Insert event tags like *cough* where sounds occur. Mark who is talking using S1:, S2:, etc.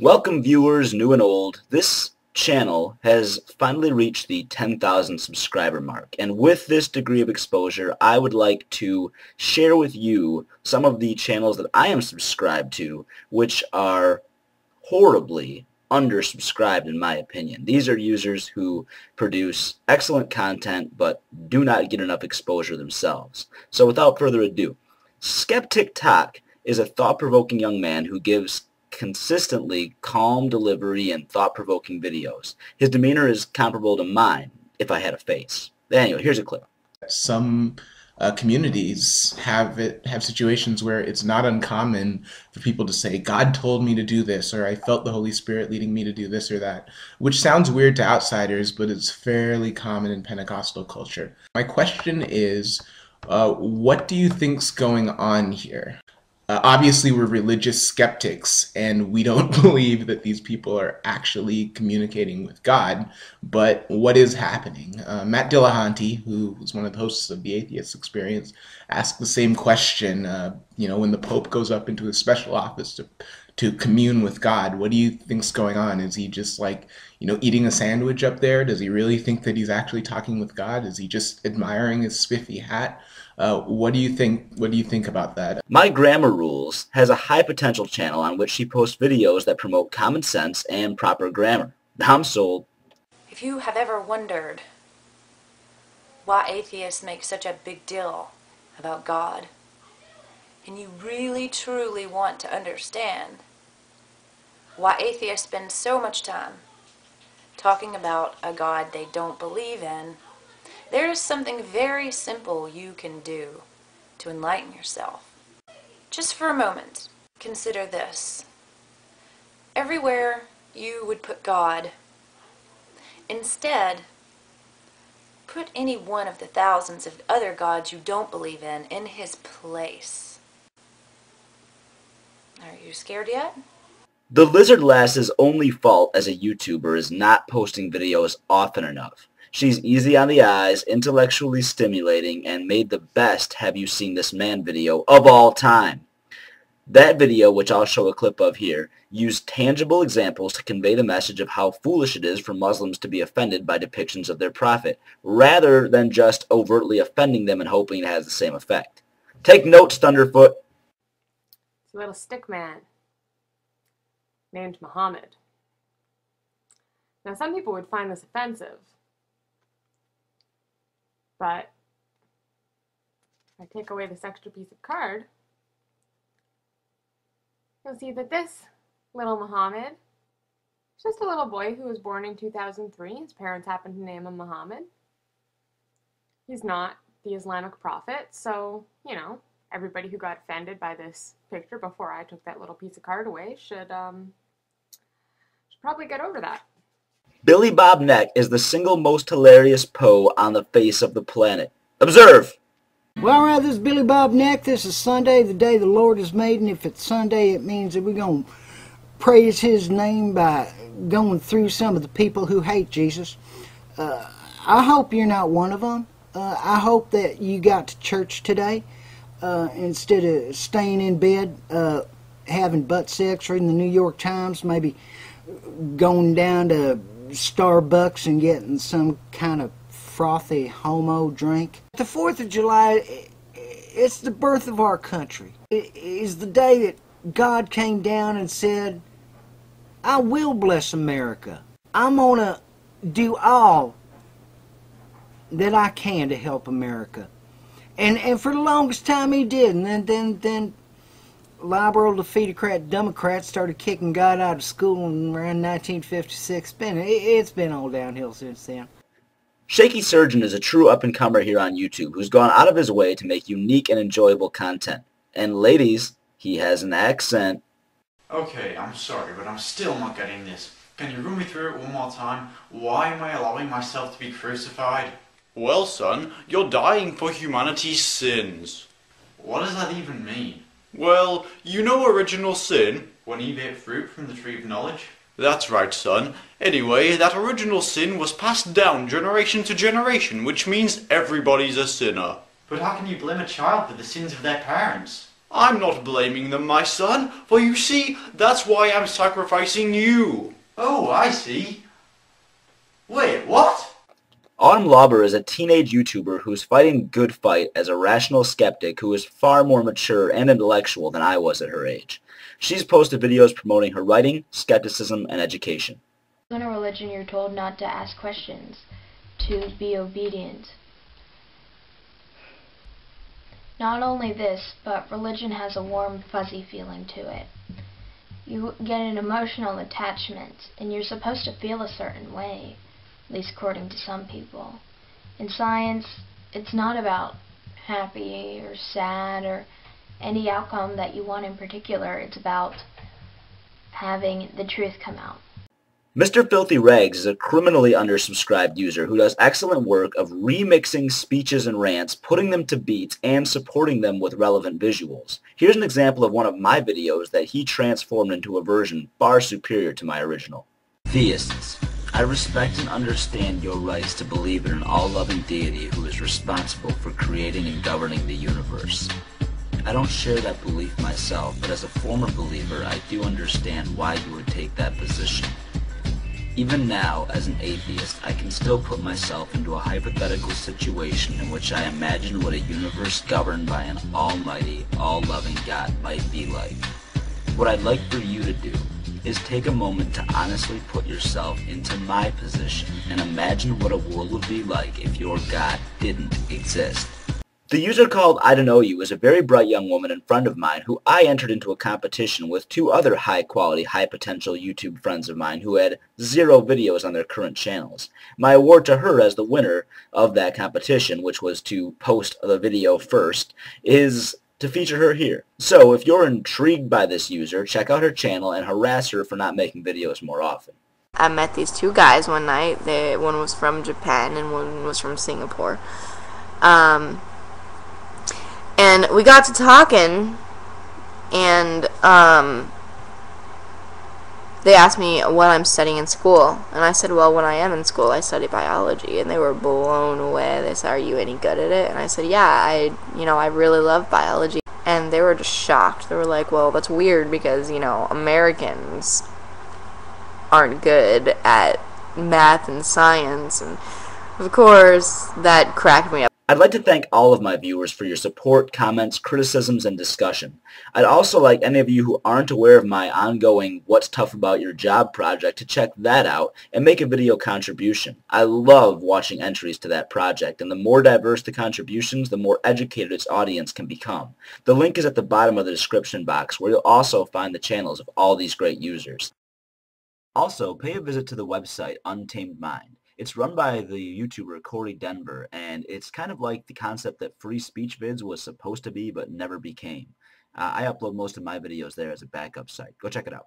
S1: Welcome viewers, new and old. This channel has finally reached the 10,000 subscriber mark and with this degree of exposure I would like to share with you some of the channels that I am subscribed to which are horribly undersubscribed in my opinion. These are users who produce excellent content but do not get enough exposure themselves. So without further ado, Skeptic Talk is a thought-provoking young man who gives consistently calm delivery and thought-provoking videos. His demeanor is comparable to mine if I had a face. Anyway, here's a clip.
S2: Some uh, communities have it have situations where it's not uncommon for people to say god told me to do this or i felt the holy spirit leading me to do this or that which sounds weird to outsiders but it's fairly common in pentecostal culture my question is uh, what do you think's going on here uh, obviously, we're religious skeptics, and we don't *laughs* believe that these people are actually communicating with God. But what is happening? Uh, Matt Dillahunty, who was one of the hosts of the Atheist Experience, asked the same question. Uh, you know, when the Pope goes up into his special office to to commune with God, what do you think's going on? Is he just like you know eating a sandwich up there? Does he really think that he's actually talking with God? Is he just admiring his spiffy hat? Uh, what do you think? What do you think about that?
S1: My Grammar Rules has a high potential channel on which she posts videos that promote common sense and proper grammar. I'm sold.
S3: If you have ever wondered why atheists make such a big deal about God, and you really truly want to understand why atheists spend so much time talking about a God they don't believe in there is something very simple you can do to enlighten yourself. Just for a moment, consider this. Everywhere you would put God, instead, put any one of the thousands of other gods you don't believe in in his place. Are you scared yet?
S1: The Lizard Lass's only fault as a YouTuber is not posting videos often enough. She's easy on the eyes, intellectually stimulating, and made the best Have You Seen This Man video of all time. That video, which I'll show a clip of here, used tangible examples to convey the message of how foolish it is for Muslims to be offended by depictions of their prophet, rather than just overtly offending them and hoping it has the same effect. Take notes, Thunderfoot.
S4: A little stick man named Muhammad. Now, some people would find this offensive, but if I take away this extra piece of card, you'll see that this little Muhammad is just a little boy who was born in 2003. His parents happened to name him Muhammad. He's not the Islamic prophet, so, you know, everybody who got offended by this picture before I took that little piece of card away should, um, should probably get over that.
S1: Billy Bob Neck is the single most hilarious Poe on the face of the planet. Observe!
S5: Well, all right, this is Billy Bob Neck. This is Sunday, the day the Lord has made, and if it's Sunday, it means that we're going to praise His name by going through some of the people who hate Jesus. Uh, I hope you're not one of them. Uh, I hope that you got to church today uh, instead of staying in bed, uh, having butt sex, reading the New York Times, maybe going down to Starbucks and getting some kind of frothy homo drink. The 4th of July, it's the birth of our country. It is the day that God came down and said, I will bless America. I'm going to do all that I can to help America. And and for the longest time he did. And then then then liberal defeatocrat Democrats started kicking God out of school in around 1956. Been, it's been all downhill since then.
S1: Shakey Surgeon is a true up-and-comer here on YouTube who's gone out of his way to make unique and enjoyable content. And ladies, he has an accent.
S6: Okay, I'm sorry, but I'm still not getting this. Can you run me through it one more time? Why am I allowing myself to be crucified?
S7: Well, son, you're dying for humanity's sins.
S6: What does that even mean?
S7: Well, you know original sin?
S6: When Eve ate fruit from the tree of knowledge?
S7: That's right, son. Anyway, that original sin was passed down generation to generation, which means everybody's a sinner.
S6: But how can you blame a child for the sins of their parents?
S7: I'm not blaming them, my son, for you see, that's why I'm sacrificing you.
S6: Oh, I see. Wait, what?
S1: Autumn Lauber is a teenage YouTuber who's fighting good fight as a rational skeptic who is far more mature and intellectual than I was at her age. She's posted videos promoting her writing, skepticism, and education.
S8: In a religion, you're told not to ask questions, to be obedient. Not only this, but religion has a warm, fuzzy feeling to it. You get an emotional attachment, and you're supposed to feel a certain way at least according to some people. In science, it's not about happy or sad or any outcome that you want in particular. It's about having the truth come out.
S1: Mr. Filthy Rags is a criminally undersubscribed user who does excellent work of remixing speeches and rants, putting them to beats, and supporting them with relevant visuals. Here's an example of one of my videos that he transformed into a version far superior to my original. Theists. I respect and understand your rights to believe in an all-loving deity who is responsible for creating and governing the universe. I don't share that belief myself, but as a former believer, I do understand why you would take that position. Even now, as an atheist, I can still put myself into a hypothetical situation in which I imagine what a universe governed by an almighty, all-loving God might be like. What I'd like for you to do is take a moment to honestly put yourself into my position and imagine what a world would be like if your God didn't exist. The user called I Don't Know You is a very bright young woman and friend of mine who I entered into a competition with two other high-quality, high-potential YouTube friends of mine who had zero videos on their current channels. My award to her as the winner of that competition, which was to post the video first, is to feature her here. So if you're intrigued by this user, check out her channel and harass her for not making videos more often.
S9: I met these two guys one night. They, one was from Japan and one was from Singapore. Um, and we got to talking, and um, they asked me what I'm studying in school, and I said, well, when I am in school, I study biology, and they were blown away. They said, are you any good at it? And I said, yeah, I, you know, I really love biology. And they were just shocked. They were like, well, that's weird because, you know, Americans aren't good at math and science, and of course, that cracked me up.
S1: I'd like to thank all of my viewers for your support, comments, criticisms, and discussion. I'd also like any of you who aren't aware of my ongoing What's Tough About Your Job project to check that out and make a video contribution. I love watching entries to that project, and the more diverse the contributions, the more educated its audience can become. The link is at the bottom of the description box, where you'll also find the channels of all these great users. Also, pay a visit to the website Untamed Mind. It's run by the YouTuber Corey Denver, and it's kind of like the concept that free speech vids was supposed to be but never became. Uh, I upload most of my videos there as a backup site. Go check it out.